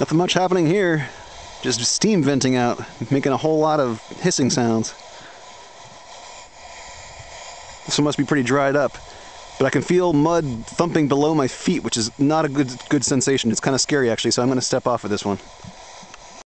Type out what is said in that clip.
Nothing much happening here. Just steam venting out, making a whole lot of hissing sounds. This one must be pretty dried up. But I can feel mud thumping below my feet, which is not a good good sensation. It's kind of scary actually, so I'm going to step off of this one.